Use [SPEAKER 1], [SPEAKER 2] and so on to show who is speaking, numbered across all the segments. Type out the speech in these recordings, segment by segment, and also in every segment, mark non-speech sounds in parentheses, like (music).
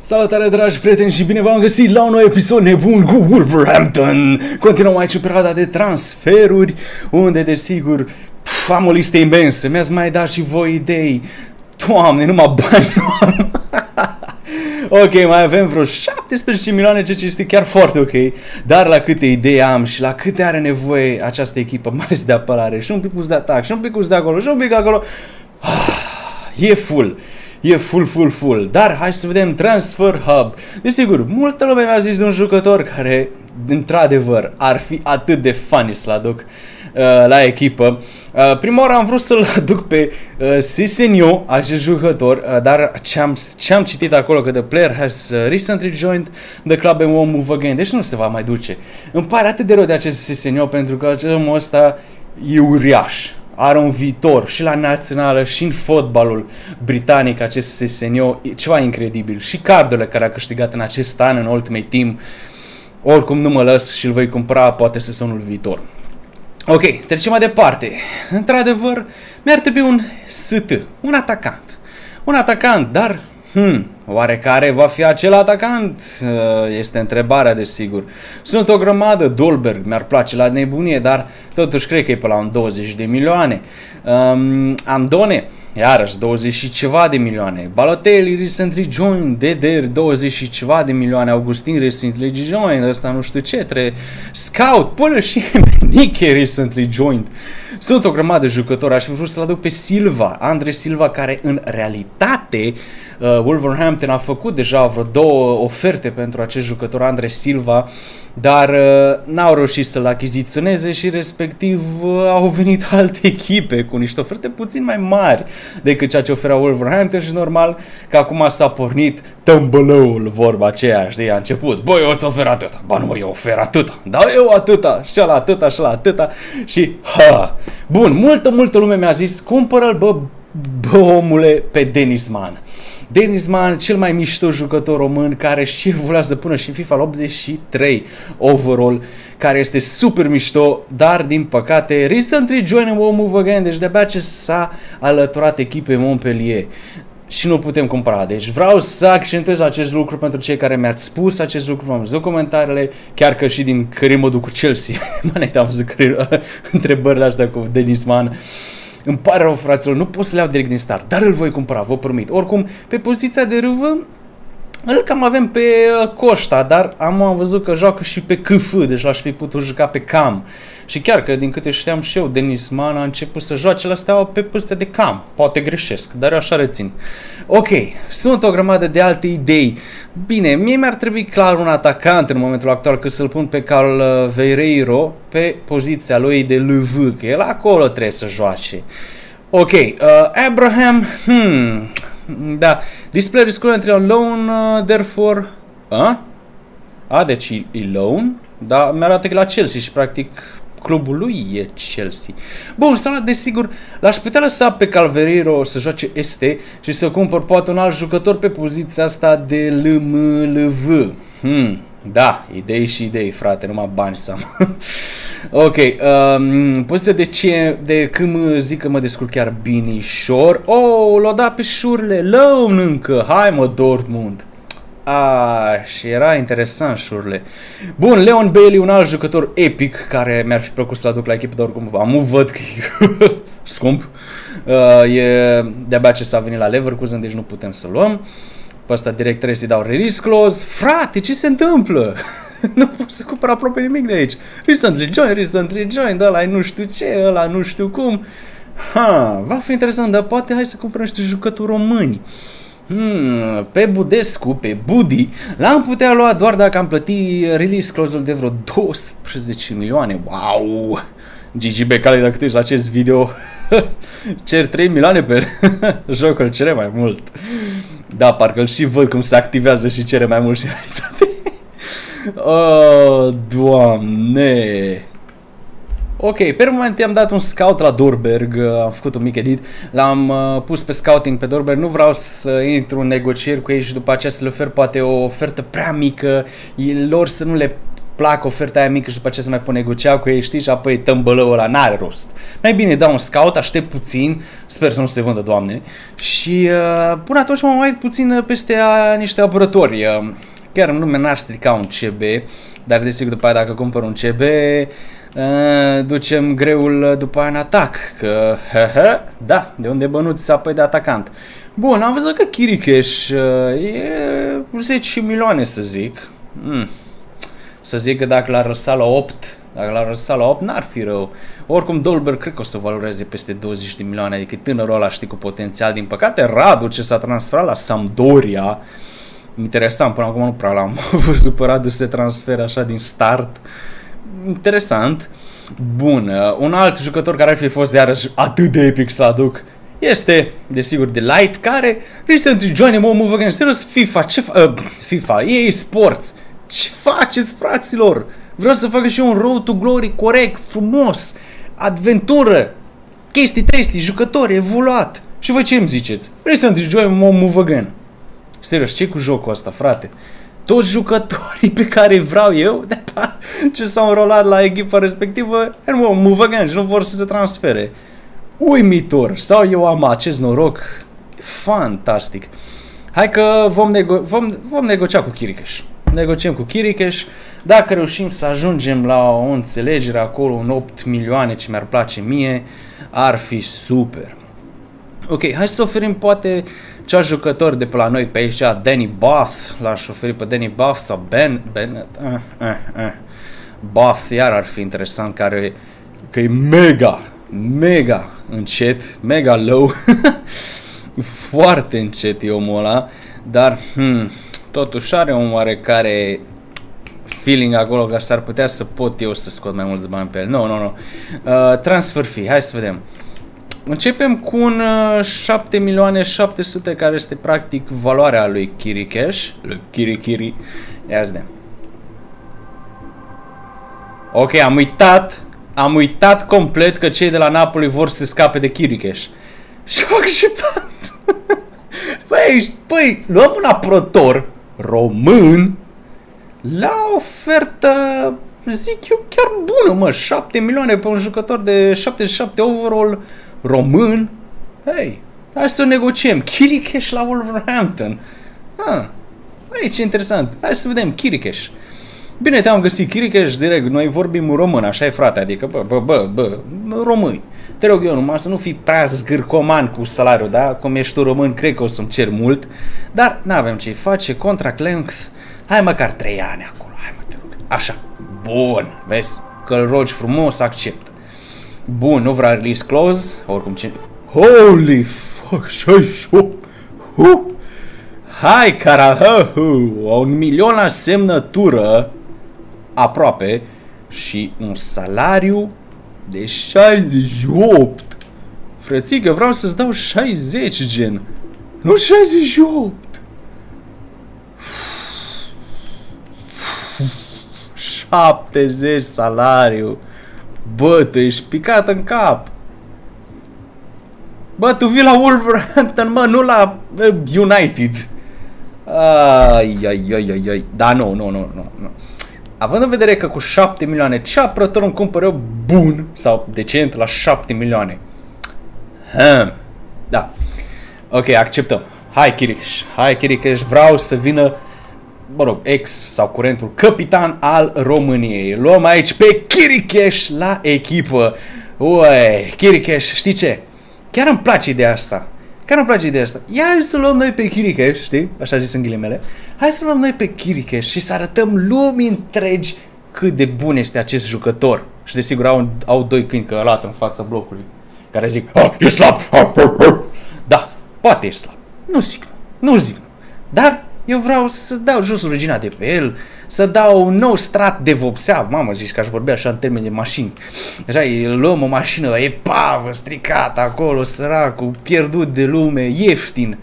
[SPEAKER 1] Salutare dragi prieteni și bine v-am găsit la un nou episod nebun cu Wolverhampton! Continuăm aici în perioada de transferuri, unde desigur pf, am o listă imensă, mi-ați mai dat și voi idei. Doamne, numai bani nu am. (laughs) ok, mai avem vreo 17 milioane, ceea ce este chiar foarte ok, dar la câte idei am și la câte are nevoie această echipă, mai ales de apărare, și un pic de atac, și un pic de acolo, și un pic acolo, ah, e full e full, full, full. Dar hai să vedem Transfer Hub. Desigur, multă lume mi-a zis de un jucător care, într-adevăr, ar fi atât de funny să-l aduc uh, la echipă. Uh, prima oară am vrut să-l (laughs) aduc pe uh, Sisenio, acest jucător, uh, dar ce-am, ce-am citit acolo că the player has uh, recently joined the club and won't move again, deci nu se va mai duce. Îmi pare atât de rău de acest Sisenio pentru că omul ăsta e uriaș are un viitor și la națională și în fotbalul britanic acest Sesenio, e ceva incredibil. Și cardurile care a câștigat în acest an în Ultimate Team, oricum nu mă lăs și îl voi cumpăra poate sezonul viitor. Ok, trecem mai departe. Într-adevăr, mi-ar trebui un ST, un atacant. Un atacant, dar Hmm, oarecare va fi acel atacant? Uh, este întrebarea, desigur. Sunt o grămadă, Dolberg mi-ar place la nebunie, dar totuși cred că e pe la un 20 de milioane. Um, Andone, iarăși 20 și ceva de milioane. Balotelli recently joined, Deder 20 și ceva de milioane, Augustin recently joined, ăsta nu știu ce, tre Scout, până și (laughs) Nike recently joined. Sunt o grămadă de jucători, aș fi vrut să-l aduc pe Silva, Andre Silva, care în realitate uh, Wolverhampton a făcut deja vreo două oferte pentru acest jucător, Andre Silva, dar uh, n-au reușit să-l achiziționeze și respectiv uh, au venit (laughs) alte echipe cu niște oferte puțin mai mari decât ceea ce oferea Wolverhampton și normal că acum s-a pornit tămbălăul vorba aceea, știi, a început, băi, eu ți ofer atâta, ba nu mă, eu ofer atâta, da, eu atâta, și la atâta, și la atâta. Și, ha, bun, multă, multă lume mi-a zis, cumpără-l, bă, bă, omule, pe Denis Mann. Denis Mann, cel mai mișto jucător român care și (laughs) evoluează până și în FIFA 83 overall, care este super mișto, dar din păcate recently joined Won't Move Again, deci de-abia ce s-a alăturat echipei Montpellier și nu putem cumpăra. Deci vreau să accentuez acest lucru pentru cei care mi-ați spus acest lucru, v-am văzut comentariile, chiar că și din care mă duc cu Chelsea. (laughs) Mă, am văzut (laughs) întrebările astea cu Denis Mann. Îmi pare rău, fraților, nu pot să le iau direct din start, dar îl voi cumpăra, vă promit. Oricum, pe poziția de râvă, îl cam avem pe uh, Costa, dar am văzut că joacă și pe CF, deci l-aș fi putut juca pe Cam. Și chiar că, din câte știam și eu, Denis Man a început să joace la steaua pe poziția de Cam. Poate greșesc, dar eu așa rețin. Ok, sunt o grămadă de alte idei. Bine, mie mi-ar trebui clar un atacant în momentul actual, că să-l pun pe Carl uh, Vereiro pe poziția lui de LV, că el acolo trebuie să joace. Ok, uh, Abraham, hmm, (laughs) da, this player is currently on loan, uh, therefore... A? A, deci e, e loan? Da, mi-arată că la Chelsea și practic clubul lui e Chelsea. Bun, să desigur, l-aș putea lăsa pe Calveriro să joace este și să cumpăr poate un alt jucător pe poziția asta de LMLV. Hmm, da, idei și idei, frate, numai bani să am. (laughs) ok, um, poziția de ce, de când zic că mă descurc chiar binișor. Oh, l-a dat pe șurile, lăun încă, hai mă Dortmund. Ah, și era interesant șurile. Bun, Leon Bailey, un alt jucător epic care mi-ar fi plăcut să aduc la echipă, dar oricum am văd că e (laughs) scump. Uh, e de-abia ce s-a venit la Leverkusen, deci nu putem să luăm. Pe ăsta direct trebuie să-i dau release clause. Frate, ce se întâmplă? (laughs) nu pot să cumpăr aproape nimic de aici. Recently join, recently join, ăla nu știu ce, ăla nu știu cum. Ha, va fi interesant, dar poate hai să cumpărăm niște jucători români. Hmm, pe Budescu, pe Budi, l-am putea lua doar dacă am plătit release clause de vreo 12 milioane. Wow! Gigi Becali, dacă tu ești la acest video, (laughs) cer 3 milioane pe (laughs) jocul cere mai mult. Da, parcă și văd cum se activează și cere mai mult și în realitate. (laughs) oh, doamne! Ok, pe moment i-am dat un scout la Dorberg, uh, am făcut un mic edit, l-am uh, pus pe scouting pe Dorberg, nu vreau să intru în negocieri cu ei și după aceea să le ofer poate o ofertă prea mică, lor să nu le plac oferta aia mică și după ce se mai pune negocia cu ei, știi, și apoi tămbălăul ăla n-are rost. Mai bine dau un scout, aștept puțin, sper să nu se vândă, doamne, și uh, până atunci mă mai puțin peste a, niște apărători. Uh, chiar în lume n-ar strica un CB, dar desigur după aia dacă cumpăr un CB, uh, ducem greul după aia în atac, că, da, de unde bănuți apoi de atacant. Bun, am văzut că Kirikesh uh, e 10 milioane să zic. Mm. Să zic că dacă l-ar răsa la 8, dacă l-ar răsa la 8, n-ar fi rău. Oricum, Dolberg cred că o să valoreze peste 20 de milioane, adică tânărul ăla știi cu potențial. Din păcate, Radu ce s-a transferat la Sampdoria, interesant, până acum nu prea l-am (laughs) văzut pe Radu se transferă așa din start. Interesant. Bun, uh, un alt jucător care ar fi fost iarăși atât de epic să aduc este, desigur, de Light, care recently joined a move against serious FIFA, ce fa- uh, FIFA, EA Sports. Ce faceți, fraților? Vreau să fac și eu un Road to Glory corect, frumos, adventură, chestii tresti, jucători, evoluat. Și voi ce îmi ziceți? Recently joined a move again. Serios, ce cu jocul ăsta, frate? Toți jucătorii pe care vreau eu, de ce s-au înrolat la echipa respectivă, nu move again și nu vor să se transfere uimitor. Sau eu am acest noroc. Fantastic. Hai că vom, nego- vom, vom negocia cu Chiricheș. Negociem cu Chiricheș. Dacă reușim să ajungem la o înțelegere acolo, un 8 milioane ce mi-ar place mie, ar fi super. Ok, hai să oferim poate cea jucător de pe la noi pe aici, Danny Bath, l-aș oferi pe Danny Bath sau Ben, Bennett, eh, eh, eh. Bath iar ar fi interesant, care că e mega, mega încet, mega low, (laughs) foarte încet e omul ăla, dar hmm, totuși are un oarecare feeling acolo că s-ar putea să pot eu să scot mai mulți bani pe el. Nu, nu, nu. Uh, transfer fee, hai să vedem. Începem cu un uh, 7 milioane 700 care este practic valoarea lui Kiri Cash, lui Kiri Kiri. Ia zi Ok, am uitat am uitat complet că cei de la Napoli vor să scape de Chiricheș. Și au acceptat. (laughs) Păi, păi, luăm un apărător român la ofertă, zic eu, chiar bună, mă, 7 milioane pe un jucător de 77 overall român. Hei, hai să negociem. Chiricheș la Wolverhampton. Ah, aici e interesant. Hai să vedem, Chiricheș. Bine, te-am găsit Chiricheș direct, noi vorbim român, așa e frate, adică bă, bă, bă, bă, români. Te rog eu numai să nu fii prea zgârcoman cu salariul, da? Cum ești tu român, cred că o să-mi cer mult, dar n-avem ce face, contract length, hai măcar 3 ani acolo, hai mă, te rog. Așa, bun, vezi, că îl rogi frumos, acceptă. Bun, nu vrea release clause, oricum ce... Holy fuck, Hai, cara, un milion la semnătură aproape și un salariu de 68. Frățică, vreau să-ți dau 60, gen. Nu 68. 70 salariu. Bă, tu ești picat în cap. Bă, tu vii la Wolverhampton, mă, nu la uh, United. Ai, ai, ai, ai, ai. Da, nu, nu, nu, nu. nu având în vedere că cu 7 milioane, ce apărător îmi cumpăr eu bun sau decent la 7 milioane? Hmm. Da. Ok, acceptăm. Hai Chiricheș, hai Chiricheș, vreau să vină, mă rog, ex sau curentul capitan al României. Luăm aici pe Chiricheș la echipă. Ui, Chiricheș, știi ce? Chiar îmi place ideea asta. Chiar îmi place ideea asta. Ia să luăm noi pe Chiricheș, știi? Așa zis în ghilimele hai să luăm noi pe Chiricheș și să arătăm lumii întregi cât de bun este acest jucător. Și desigur au, au doi câini călată în fața blocului care zic, ah, e slab, ah, ah, ah. da, poate e slab, nu zic, nu zic, dar eu vreau să dau jos rugina de pe el, să dau un nou strat de vopsea, mamă, zici că aș vorbi așa în termeni de mașini. Așa, luăm o mașină epavă, stricată acolo, săracul, pierdut de lume, ieftin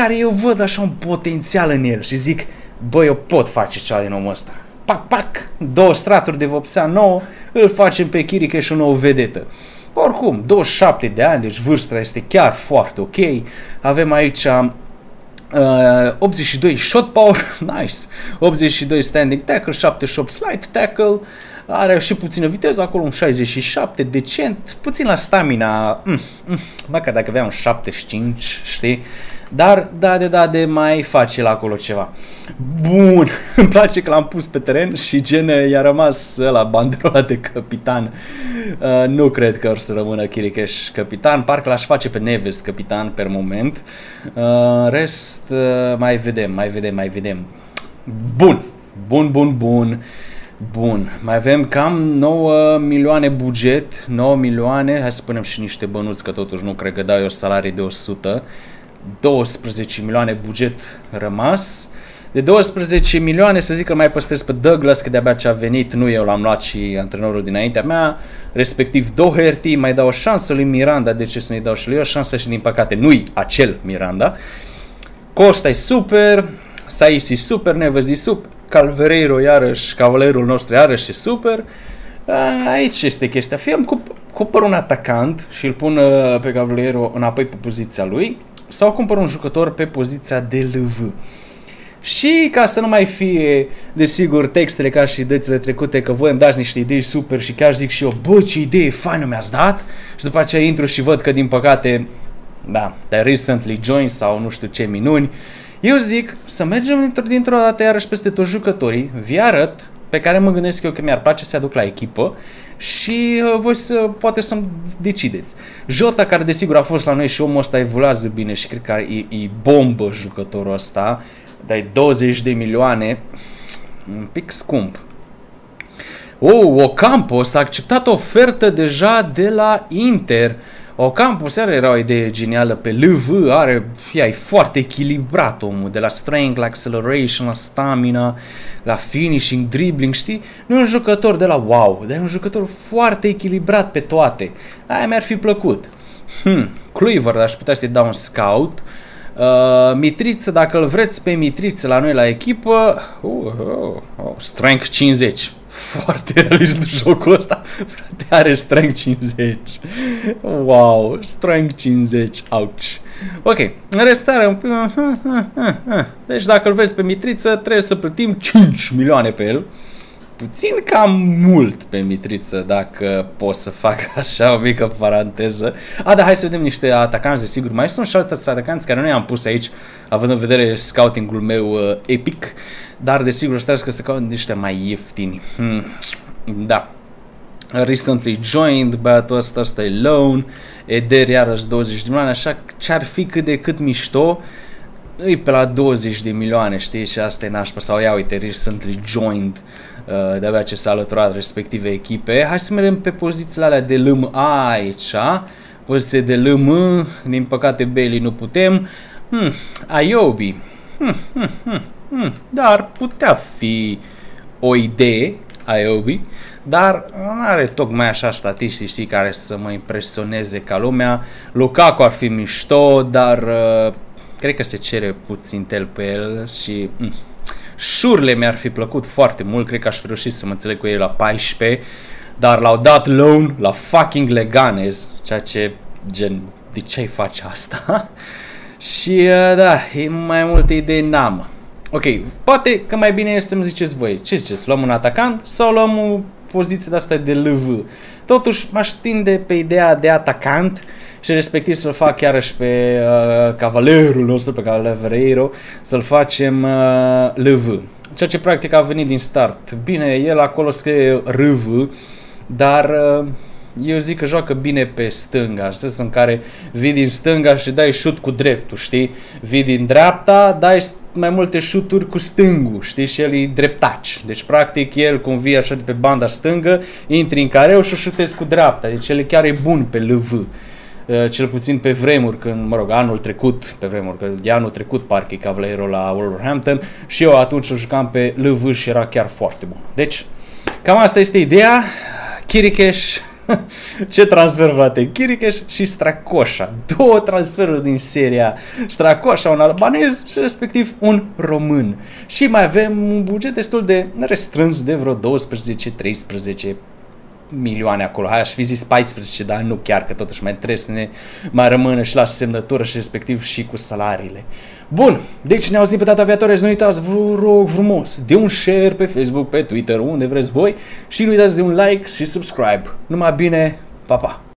[SPEAKER 1] care eu văd așa un potențial în el și zic, bă, eu pot face ceva din omul ăsta. Pac, pac, două straturi de vopsea nouă, îl facem pe Chiriche și o nouă vedetă. Oricum, 27 de ani, deci vârsta este chiar foarte ok. Avem aici Uh, 82 shot power, (laughs) nice. 82 standing tackle, 78 slide tackle, are și puțină viteză, acolo un 67, decent, puțin la stamina, mm, mm, măcar dacă avea un 75, știi? Dar, da, de, da, de mai facil acolo ceva. Bun, (laughs) îmi place că l-am pus pe teren și gen i-a rămas la banderola de capitan. Uh, nu cred că or să rămână Chiricheș capitan, parcă l-aș face pe Neves capitan per moment. Uh, rest, uh, mai vedem, mai vedem, mai vedem. Bun, bun, bun, bun. Bun, mai avem cam 9 milioane buget, 9 milioane, hai să spunem și niște bănuți, că totuși nu cred că dau eu salarii de 100. 12 milioane buget rămas. De 12 milioane să zic că mai păstrez pe Douglas, că de-abia ce a venit, nu eu l-am luat și antrenorul dinaintea mea, respectiv Doherty, mai dau o șansă lui Miranda, de ce să nu-i dau și lui o șansă și din păcate nu-i acel Miranda. Costa e super, Saisi super, Neves e super, Calvereiro iarăși, cavalerul nostru iarăși e super. Aici este chestia. Fie îmi cumpăr un atacant și îl pun uh, pe Calvereiro înapoi pe poziția lui sau cumpăr un jucător pe poziția de LV. Și ca să nu mai fie, desigur, textele ca și dățile trecute, că voi îmi dați niște idei super și chiar zic și eu, bă, ce idee faină mi-ați dat? Și după aceea intru și văd că, din păcate, da, de recently joined sau nu știu ce minuni, eu zic să mergem dintr-o, dintr-o dată iarăși peste toți jucătorii, vi arăt, pe care mă gândesc eu că mi-ar place să aduc la echipă și uh, voi să poate să-mi decideți. Jota, care desigur a fost la noi și omul ăsta evoluează bine și cred că e, e bombă jucătorul ăsta, dar e 20 de milioane, un pic scump. Oh, Ocampo s-a acceptat ofertă deja de la Inter. Ocampo seara era o idee genială pe LV, are, ea, e foarte echilibrat omul, de la strength, la acceleration, la stamina, la finishing, dribbling, știi? Nu e un jucător de la wow, dar e un jucător foarte echilibrat pe toate. Aia mi-ar fi plăcut. Hmm, Kluivert, aș putea să-i dau un scout. Uh, Mitriță, dacă îl vreți pe Mitriță la noi la echipă, uh, uh, uh, strength 50 foarte realist jocul ăsta. Frate, (laughs) are strength 50. Wow, strength 50. Ouch. Ok, în restare Deci dacă îl vezi pe Mitriță, trebuie să plătim 5 milioane pe el. Puțin cam mult pe Mitriță, dacă pot să fac (laughs) așa o mică paranteză. A, da, hai să vedem niște atacanți, desigur. Mai sunt și alți atacanți care nu i-am pus aici, având în vedere scoutingul meu uh, epic. Dar, desigur, trebuie să caut niște mai ieftini. Hmm. Da. Recently joined, băiatul ăsta, ăsta e loan. Eder iarăși 20 de milioane, așa ce ar fi cât de cât mișto îi pe la 20 de milioane, știi, și asta e nașpa, sau ia uite, recently joined, uh, de-abia ce s-a alăturat respective echipe. Hai să mergem pe pozițiile alea de LM aici, poziție de LM, din păcate Bailey nu putem. Hmm, Ayobi, hmm, hmm, hmm, hmm, dar putea fi o idee, Ayobi, dar nu are tocmai așa statistici știi, care să mă impresioneze ca lumea. Lukaku ar fi mișto, dar uh, cred că se cere puțin tel pe el și... Mm. Șurle mi-ar fi plăcut foarte mult, cred că aș fi reușit să mă înțeleg cu ei la 14, dar l-au dat loan la fucking Leganes, ceea ce, gen, de ce ai face asta? (laughs) și, uh, da, mai multe idei n-am. Ok, poate că mai bine este să-mi ziceți voi. Ce ziceți? Luăm un atacant sau luăm o poziție de asta de LV? Totuși, m-aș tinde pe ideea de atacant și respectiv să-l fac chiarăși pe uh, cavalerul nostru, pe Cavaleiro, să-l facem uh, LV. Ceea ce practic a venit din start. Bine, el acolo scrie RV, dar uh, eu zic că joacă bine pe stânga, în sensul în care vii din stânga și dai șut cu dreptul, știi? Vii din dreapta, dai mai multe șuturi cu stângul, știi? Și el e dreptaci. Deci, practic, el cum vii așa de pe banda stângă, intri în careu și o șutezi cu dreapta. Deci, el chiar e bun pe LV. Uh, cel puțin pe vremuri, când, mă rog, anul trecut, pe vremuri, că de anul trecut parcă e Cavaleiro la Wolverhampton și eu atunci o jucam pe LV și era chiar foarte bun. Deci, cam asta este ideea. Kirikesh (laughs) Ce transfer, frate? Chiricheș și Stracoșa. Două transferuri din seria. Stracoșa, un albanez și respectiv un român. Și mai avem un buget destul de restrâns de vreo 12-13 milioane acolo. Hai, aș fi zis 14, dar nu chiar, că totuși mai trebuie să ne mai rămână și la semnătură și respectiv și cu salariile. Bun, deci ne auzim pe data viitoare și nu uitați, vă rog frumos, de un share pe Facebook, pe Twitter, unde vreți voi și nu uitați de un like și subscribe. Numai bine, pa, pa!